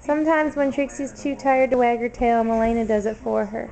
Sometimes when Trixie's too tired to wag her tail, Melena does it for her.